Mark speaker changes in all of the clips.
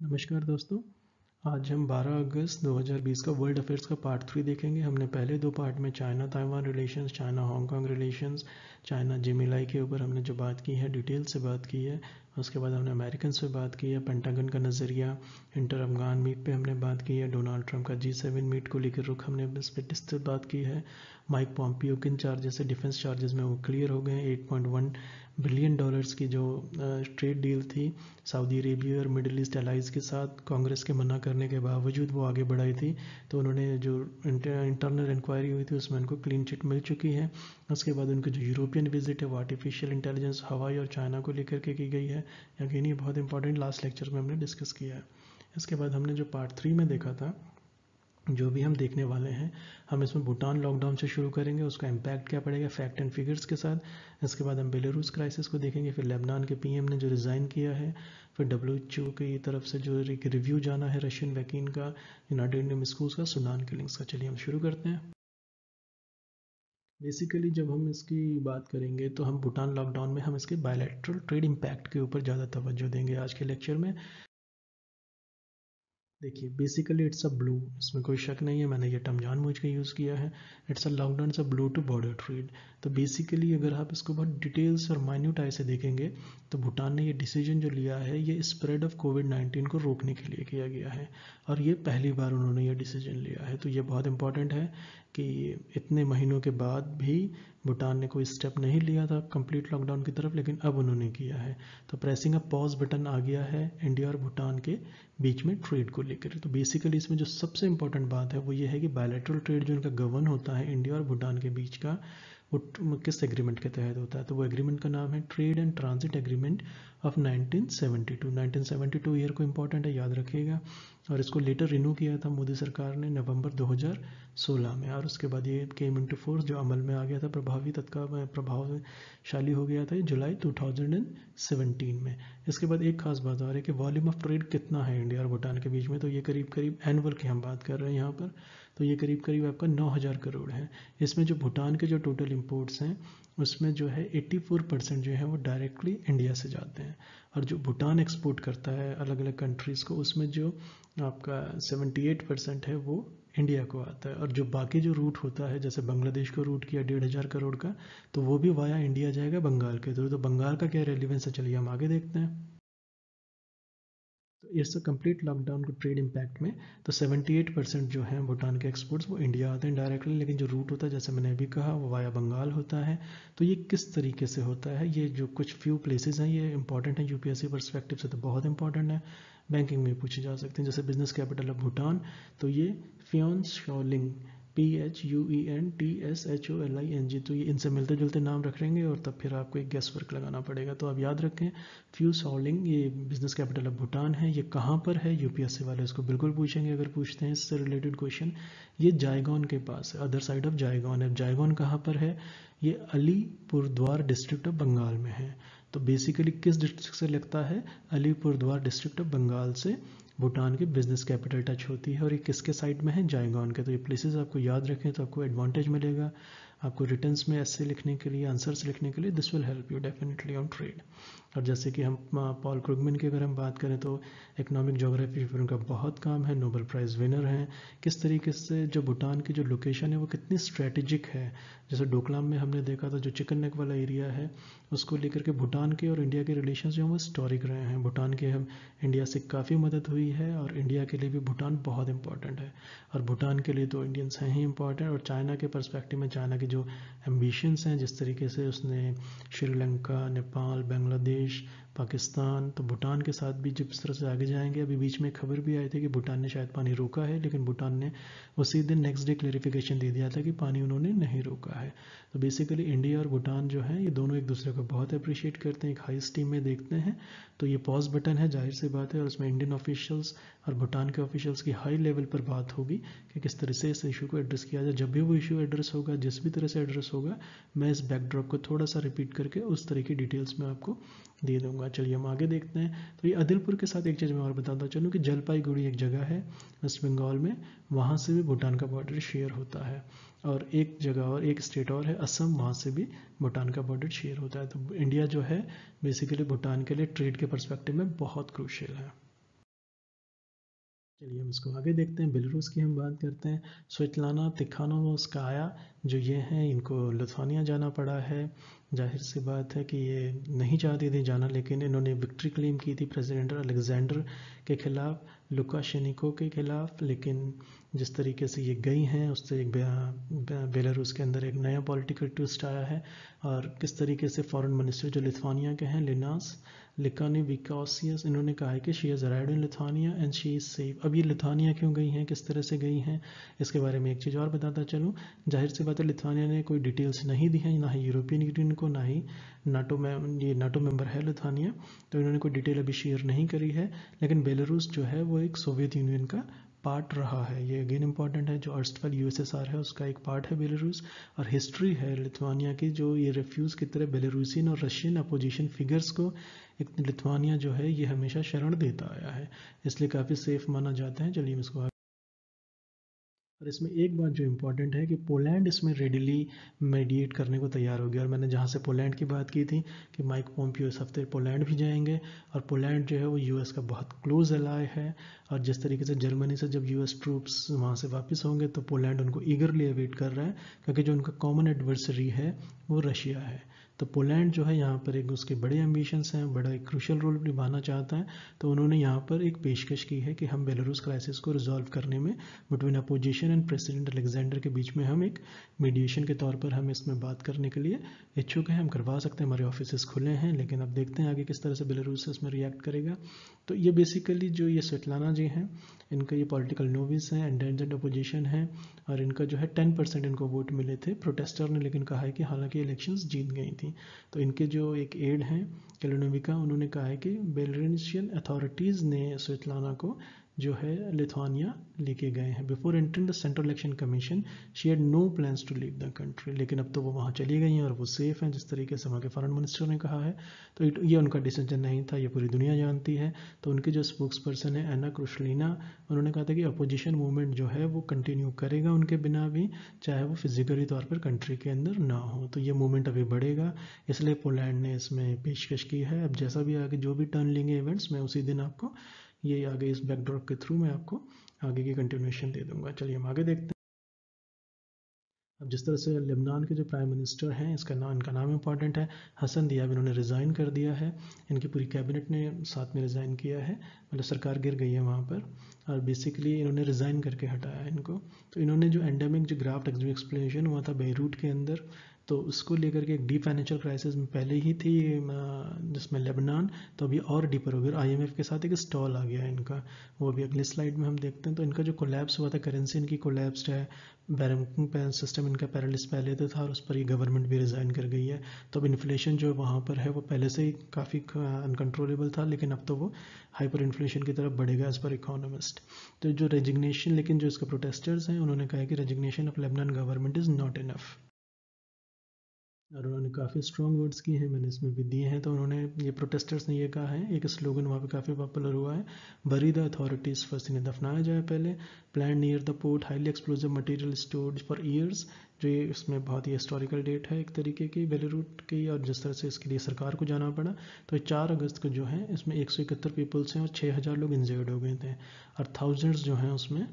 Speaker 1: नमस्कार दोस्तों, आज हम 12 अगस्त 2020 का वर्ल्ड अफेयर्स का पार्ट थ्री देखेंगे। हमने पहले दो पार्ट में China Taiwan relations China Hong Kong relations China Jimmy Lai के ऊपर हमने जो बात की है डिटेल से बात की है। उसके बाद हमने अमेरिकन से बात की है पेंटागन का नज़रिया इंटर अफगान मीट पे हमने बात की है डोनाल्ड ट्रंप का जी सेवन मीट को लेकर रुख हमने इस पर डिस्टर्ब बात की है। माइक पॉम्पियो किन चार्जेस है डिफेंस चार्जेस में वो क्लियर हो गए हैं eight point one billion dollars की जो ट्रेड डील थी, सऊदी अरेबिया और मिडिल ईस्ट एलाइज के साथ कांग्रेस के मना करने के बावजूद वो आगे बढ़ाई थी। तो उन्होंने जो इंटरनल इंक्वायरी हुई थी, उसमें उनको क्लीन चिट मिल चुकी है। उसके बाद उनकी जो यूरोपियन विज़िट है, वो आर्टिफिशियल इंटेलिजेंस हवाई और चाइना को लेकर के की गई है। यकीन ही बहुत इंपॉर्टेंट लास्ट लेक्चर में हमने डिस्कस किया है। इसके बाद हमने जो पार्ट थ्री में देखा था जो भी हम देखने वाले हैं, हम इसमें भूटान लॉकडाउन से शुरू करेंगे, उसका इम्पैक्ट क्या पड़ेगा फैक्ट एंड फिगर्स के साथ। इसके बाद हम बेलारूस क्राइसिस को देखेंगे, फिर लेबनान के पीएम ने जो रिज़ाइन किया है, फिर डब्ल्यूएचओ की तरफ़ से जो एक रिव्यू जाना है रशियन वैकिन का यूनाइटेड नेम स्कूल्स का सुडान किलिंग्स का। चलिए हम शुरू करते हैं। बेसिकली जब हम इसकी बात करेंगे तो हम भूटान लॉकडाउन में हम इसके बायोलेट्रल ट्रेड इम्पैक्ट के ऊपर ज़्यादा तवज्जो देंगे आज के लेक्चर में। देखिए बेसिकली इट्स अ ब्लू इसमें कोई शक नहीं है, मैंने ये टर्म जानबूझ के यूज़ किया है। It's a lockdown blow to border trade तो बेसिकली अगर आप इसको बहुत डिटेल्स और माइन्यूट आई से देखेंगे तो भूटान ने ये डिसीज़न जो लिया है, ये स्प्रेड ऑफ़ कोविड नाइन्टीन को रोकने के लिए किया गया है। और ये पहली बार उन्होंने ये डिसीज़न लिया है। तो ये बहुत इंपॉर्टेंट है कि इतने महीनों के बाद भी भूटान ने कोई स्टेप नहीं लिया था कंप्लीट लॉकडाउन की तरफ़, लेकिन अब उन्होंने किया है। तो प्रेसिंग अ पॉज बटन आ गया है इंडिया और भूटान के बीच में ट्रेड को लेकर। तो बेसिकली इसमें जो सबसे इंपॉर्टेंट बात है, वो ये है कि बायोलेट्रल ट्रेड जो इनका गवर्न होता है इंडिया और भूटान के बीच का वो किस एग्रीमेंट के तहत होता है? तो वो एग्रीमेंट का नाम है trade and transit agreement of 1972 1972 year को इंपॉर्टेंट है, याद रखिएगा। और इसको लेटर रिन्यू किया था मोदी सरकार ने नवंबर 2016 में। और उसके बाद ये केम इनटू फोर्स जो अमल में आ गया था, प्रभावी तत्काल प्रभावशाली हो गया था जुलाई 2017 में। इसके बाद एक खास बात रही है कि वॉल्यूम ऑफ़ ट्रेड कितना है इंडिया और भूटान के बीच में? तो ये करीब करीब एनुअल की हम बात कर रहे हैं यहाँ पर। तो ये करीब करीब आपका 9000 करोड़ है। इसमें जो भूटान के जो टोटल इम्पोर्ट्स हैं, उसमें जो है 84 परसेंट जो है वो डायरेक्टली इंडिया से जाते हैं। और जो भूटान एक्सपोर्ट करता है अलग अलग कंट्रीज़ को, उसमें जो आपका 78 परसेंट है वो इंडिया को आता है। और जो बाकी जो रूट होता है, जैसे बांग्लादेश को रूट किया डेढ़ हज़ार करोड़ का तो वो भी वाया इंडिया जाएगा बंगाल के थ्रू। तो बंगाल का क्या रेलिवेंस है? चलिए हम आगे देखते हैं। तो इट्स अ कंप्लीट लॉकडाउन को ट्रेड इम्पैक्ट में तो 78 परसेंट जो है भूटान के एक्सपोर्ट्स वो इंडिया आते हैं डायरेक्टली लेकिन जो रूट होता है, जैसे मैंने अभी कहा, वो वाया बंगाल होता है। तो ये किस तरीके से होता है? ये जो कुछ फ्यू प्लेसेस हैं, ये इंपॉर्टेंट है यूपीएससी परस्पेक्टिव से तो बहुत इंपॉर्टेंट है। बैंकिंग में पूछे जा सकते हैं, जैसे बिज़नेस कैपिटल ऑफ़ भूटान तो ये Phuentsholing P H U E N T S H O L I N G तो ये इनसे मिलते जुलते नाम रख लेंगे और तब फिर आपको एक गैस वर्क लगाना पड़ेगा। तो आप याद रखें फ्यू सॉलिंग ये बिज़नेस कैपिटल ऑफ़ भूटान है, ये कहाँ पर है? यूपीएससी वाले इसको बिल्कुल पूछेंगे अगर पूछते हैं। इससे रिलेटेड क्वेश्चन ये जायगौन के पास है अदर साइड ऑफ़ जायगौन है। जायगौन कहाँ पर है? ये अलीपुरद्वार डिस्ट्रिक्ट ऑफ़ बंगाल में है। तो बेसिकली किस डिस्ट्रिक्ट से लगता है? अलीपुरद्वार डिस्ट्रिक्ट ऑफ़ बंगाल से। भूटान की बिज़नेस कैपिटल टच होती है और ये किसके साइड में है? जाएगा के। तो ये प्लेसेस आपको याद रखें तो आपको एडवांटेज मिलेगा। आपको रिटर्न्स में ऐसे लिखने के लिए आंसर्स लिखने के लिए this will help you definitely on trade और जैसे कि हम पॉल क्रुगमन की अगर हम बात करें तो इकोनॉमिक जोग्राफी पर उनका बहुत काम है नोबल प्राइज़ विनर हैं। किस तरीके से जो भूटान की जो लोकेशन है वो कितनी स्ट्रेटेजिक है? जैसे डोकलाम में हमने देखा था जो चिकन नेक वाला एरिया है, उसको लेकर के भूटान के और इंडिया के रिलेशन जो हैं वो हिस्टोरिक रहे हैं। भूटान के हम इंडिया से काफ़ी मदद हुई है और इंडिया के लिए भी भूटान बहुत इंपॉर्टेंट है। और भूटान के लिए तो इंडियंस हैं ही इंपॉर्टेंट और चाइना के परस्पेक्टिव में चाइना के जो एम्बिशंस हैं, जिस तरीके से उसने श्रीलंका नेपाल बांग्लादेश fish पाकिस्तान तो भूटान के साथ भी जिस तरह से आगे जाएँगे, अभी बीच में खबर भी आई थी कि भूटान ने शायद पानी रोका है, लेकिन भूटान ने उसी दिन नेक्स्ट डे क्लेरिफिकेशन दे दिया था कि पानी उन्होंने नहीं रोका है। तो बेसिकली इंडिया और भूटान जो है, ये दोनों एक दूसरे को बहुत अप्रिशिएट करते हैं, एक हाई स्टीम में देखते हैं। तो ये पॉज बटन है, ज़ाहिर सी बात है, और उसमें इंडियन ऑफिशियल्स और भूटान के ऑफिशियल्स की हाई लेवल पर बात होगी कि किस तरह से इस इशू को एड्रेस किया जाए। जब भी वो इशू एड्रेस होगा, जिस भी तरह से एड्रेस होगा, मैं इस बैकड्रॉप को थोड़ा सा रिपीट करके उस तरह की डिटेल्स में आपको दे दूँगा। चलिए हम आगे देखते हैं। तो ये अदिलपुर के साथ एक चीज़ मैं और बताता चलूँ कि जलपाईगुड़ी एक जगह है, वेस्ट बंगाल में। वहाँ से भी भूटान का बॉर्डर शेयर होता है। और एक जगह और, एक स्टेट और है, असम। वहाँ से भी भूटान का बॉर्डर शेयर होता है। तो इंडिया जो है बेसिकली भूटान के लिए ट्रेड के परस्पेक्टिव में बहुत क्रूशियल है। चलिए हम इसको आगे देखते हैं। बेलारूस की हम बात करते हैं। स्वेटलाना तिखानोवस्काया जो ये हैं, इनको लुथानिया जाना पड़ा है। ज़ाहिर सी बात है कि ये नहीं चाहती थी जाना, लेकिन इन्होंने विक्ट्री क्लेम की थी प्रेसिडेंट अलेक्जेंडर के खिलाफ, लुकाशेनिको के खिलाफ। लेकिन जिस तरीके से ये गई हैं, उससे एक बेलारूस के अंदर एक नया पॉलिटिकल ट्विस्ट आया है। और किस तरीके से फॉरेन मिनिस्टर जो लिथवानिया के हैं, लिनास, लिकानी विकासियस इन्होंने कहा है कि she is arrived in Lithuania and she is safe अब ये लिथानिया क्यों गई हैं, किस तरह से गई हैं, इसके बारे में एक चीज़ और बताता चलूँ। ज़ाहिर सी बात है लिथानिया ने कोई डिटेल्स नहीं दी हैं, ना ही यूरोपियन यूनियन को ना ही नाटो में, ये नाटो मेंबर है लिथानिया तो इन्होंने कोई डिटेल अभी शेयर नहीं करी है, लेकिन बेलारूस जो है वो एक सोवियत यूनियन का पार्ट रहा है। ये अगेन इंपॉर्टेंट है, जो अर्स्टफल यूएसएसआर है, उसका एक पार्ट है बेलारूस और हिस्ट्री है लिथुआनिया की, जो ये रिफ्यूज़ की तरह बेलारूसियन और रशियन अपोजिशन फिगर्स को एक लिथुआनिया जो है, ये हमेशा शरण देता आया है। इसलिए काफ़ी सेफ़ माना जाता है। चलिए इसको और इसमें एक बात जो इम्पोर्टेंट है कि पोलैंड इसमें रेडिली मेडिएट करने को तैयार हो गया। और मैंने जहाँ से पोलैंड की बात की थी कि माइक पोम्पियो इस हफ़्ते पोलैंड भी जाएँगे और पोलैंड जो है वो यूएस का बहुत क्लोज अलाय है। और जिस तरीके से जर्मनी से जब यूएस ट्रूप्स वहाँ से वापस होंगे तो पोलैंड उनको ईगरली अवेट कर रहा है, क्योंकि जो उनका कॉमन एडवर्सरी है, वो रशिया है। तो पोलैंड जो है, यहाँ पर एक उसके बड़े एम्बिशंस हैं, बड़ा एक क्रूशल रोल निभाना चाहता है। तो उन्होंने यहाँ पर एक पेशकश की है कि हम बेलारूस क्राइसिस को रिजॉल्व करने में between opposition and president Alexander के बीच में हम एक मीडिएशन के तौर पर हम इसमें बात करने के लिए इच्छुक हैं। हम करवा सकते हैं, हमारे ऑफ़िस खुले हैं, लेकिन अब देखते हैं आगे किस तरह से बेलारूस इसमें रिएक्ट करेगा। तो ये बेसिकली जो ये स्वेटलाना जी हैं, इनका ये पॉलिटिकल नोविस हैं एंडेंजर्ड अपोजिशन है, और इनका जो है टेन परसेंट इनको वोट मिले थे। प्रोटेस्टर ने लेकिन कहा है कि हालाँकि इलेक्शंस जीत गई थी। तो इनके जो एक एड हैं कैलोनोविका उन्होंने कहा है कि बेलरेशियन अथॉरिटीज़ ने स्वेतलाना को जो है लिथुआनिया लेके गए हैं। Before entering the central election commission she had no plans to leave the country लेकिन अब तो वो वहाँ चली गई हैं और वो सेफ़ हैं, जिस तरीके से वहाँ के फॉरेन मिनिस्टर ने कहा है। तो ये उनका डिसीज़न नहीं था, ये पूरी दुनिया जानती है। तो उनके जो स्पोक्स पर्सन है एना क्रुशलिना उन्होंने कहा था कि अपोजिशन मूवमेंट जो है वो कंटिन्यू करेगा उनके बिना भी, चाहे वो फिजिकली तौर पर कंट्री के अंदर ना हो। तो ये मूवमेंट अभी बढ़ेगा। इसलिए पोलैंड ने इसमें पेशकश की है। अब जैसा भी आगे जो भी टर्न लेंगे इवेंट्स मैं उसी दिन आपको ये आगे इस बैकड्रॉप के थ्रू मैं आपको आगे की कंटिन्यूशन दे दूँगा। चलिए हम आगे देखते हैं। अब जिस तरह से लेबनान के जो प्राइम मिनिस्टर हैं, इसका नाम इनका नाम इंपॉर्टेंट है। हसन दियाब इन्होंने रिज़ाइन कर दिया है। इनकी पूरी कैबिनेट ने साथ में रिज़ाइन किया है। मतलब सरकार गिर गई है वहाँ पर। और बेसिकली इन्होंने रिज़ाइन करके हटाया है इनको। तो इन्होंने जो एंडेमिक जो ग्राफ्ट एक्सप्लेनेशन हुआ था बेरूट के अंदर तो उसको लेकर के एक डीप फाइनेंशियल क्राइसिस में पहले ही थी जिसमें लेबनान तो अभी और डीपर हो गया। आई आईएमएफ के साथ एक स्टॉल आ गया इनका। वो अभी अगले स्लाइड में हम देखते हैं। तो इनका जो कोलैप्स हुआ था करेंसी इनकी कोलैप्स्ड है बैंकिंग सिस्टम इनका पैरालिस पहले तो था, और उस पर ये गवर्नमेंट भी रिज़ाइन कर गई है। तो अब इन्फ्लेशन जो वहाँ पर है, वो पहले से ही काफ़ी अनकंट्रोलेबल था, लेकिन अब तो वो हाइपर इन्फ्लेशन की तरफ़ बढ़ेगा एज पर इकोनॉमिस्ट तो जो रेजिग्नेशन लेकिन जो इसके प्रोटेस्टर्स हैं, उन्होंने कहा कि resignation of Lebanon government is not enough और उन्होंने काफ़ी स्ट्रॉन्ग वर्ड्स किए हैं, मैंने इसमें भी दिए हैं। तो उन्होंने ये प्रोटेस्टर्स ने ये कहा है, एक स्लोगन वहाँ पे काफ़ी पॉपुलर हुआ है बरी द अथॉरिटीज़ फ़र्स्ट इन्हें दफनाया जाए पहले। Plan near the port highly explosive material stored for years जो ये इसमें बहुत ही हिस्टोरिकल डेट है एक तरीके की बेलरूट की, और जिस तरह से इसके लिए सरकार को जाना पड़ा। तो चार अगस्त को जो है, इसमें एक सौ इकहत्तर पीपल्स हैं और छः हज़ार लोग इंजर्ड हो गए थे और थाउजेंड्स जो हैं उसमें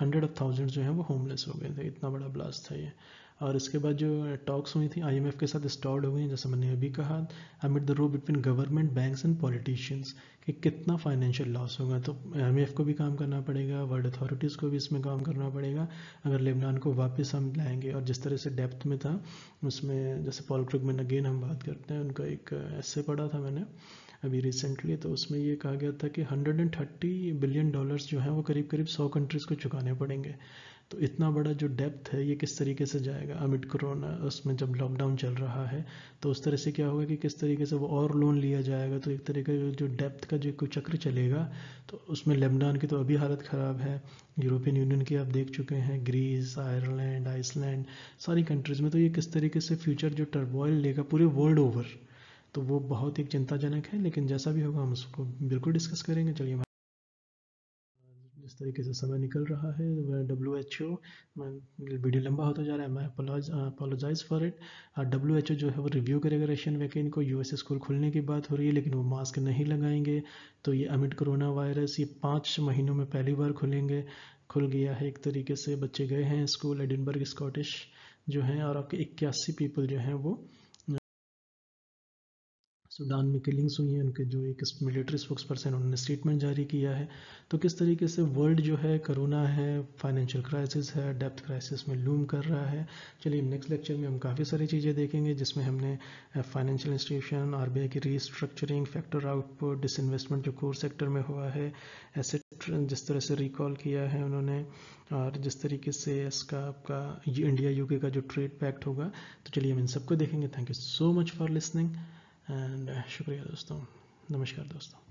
Speaker 1: हंड्रेड ऑफ़ थाउजेंड्स जो हैं वो होमलेस हो गए थे। इतना बड़ा ब्लास्ट था ये। और इसके बाद जो टॉक्स हुई थी आईएमएफ के साथ स्टॉर्ड हो गई जैसे मैंने अभी कहा amid the row between government banks and politicians कि कितना फाइनेंशियल लॉस होगा। तो आईएमएफ को भी काम करना पड़ेगा वर्ल्ड अथॉरिटीज़ को भी इसमें काम करना पड़ेगा, अगर लेबनान को वापस हम लाएँगे। और जिस तरह से डेप्थ में था, उसमें जैसे पॉल क्रुगमैन अगेन हम बात करते हैं, उनका एक ऐसे पढ़ा था मैंने अभी रिसेंटली तो उसमें ये कहा गया था कि 130 बिलियन डॉलर्स जो हैं, वो करीब करीब 100 कंट्रीज़ को चुकाने पड़ेंगे। तो इतना बड़ा जो डेप्थ है, ये किस तरीके से जाएगा? अमिट कोरोना उसमें जब लॉकडाउन चल रहा है तो उस तरह से क्या होगा कि किस तरीके से वो और लोन लिया जाएगा? तो एक तरीके का जो डेप्थ का जो कोई चक्र चलेगा तो उसमें लेबनान की तो अभी हालत ख़राब है। यूरोपियन यूनियन की आप देख चुके हैं ग्रीस आयरलैंड आइसलैंड सारी कंट्रीज़ में तो ये किस तरीके से फ्यूचर जो टर्बॉयल लेगा पूरे वर्ल्ड ओवर तो वो बहुत ही चिंताजनक है, लेकिन जैसा भी होगा हम उसको बिल्कुल डिस्कस करेंगे। चलिए जिस तरीके से समय निकल रहा है। डब्ल्यू एच ओ वीडियो लंबा होता जा रहा है, मैं apologize for it W H O जो है वो रिव्यू करेगा रशियन वैकेन को। यूएस स्कूल खुलने की बात हो रही है, लेकिन वो मास्क नहीं लगाएँगे। तो ये अमिट कोरोना वायरस ये पाँच महीनों में पहली बार खुलेंगे। खुल गया है एक तरीके से। बच्चे गए हैं स्कूल एडिनबर्ग स्कॉटिश जो हैं और आपके इक्यासी पीपल जो हैं वो सूडान में किलिंग्स हुई हैं, उनके जो एक मिलिट्री स्पोक्स पर्सन उन्होंने स्टेटमेंट जारी किया है। तो किस तरीके से वर्ल्ड जो है करोना है फाइनेंशियल क्राइसिस है डेप्थ क्राइसिस में लूम कर रहा है? चलिए नेक्स्ट लेक्चर में हम काफ़ी सारी चीज़ें देखेंगे, जिसमें हमने फाइनेंशियल इंस्टीट्यूशन आरबीआई की रीस्ट्रक्चरिंग फैक्टर आउटपुट डिसइन्वेस्टमेंट जो कोर सेक्टर में हुआ है एसेट जिस तरह से रिकॉल किया है उन्होंने, और जिस तरीके से इसका, आपका इंडिया यूके का जो ट्रेड पैक्ट होगा। तो चलिए, हम इन सबको देखेंगे। Thank you so much for listening and शुक्रिया दोस्तों। नमस्कार दोस्तों।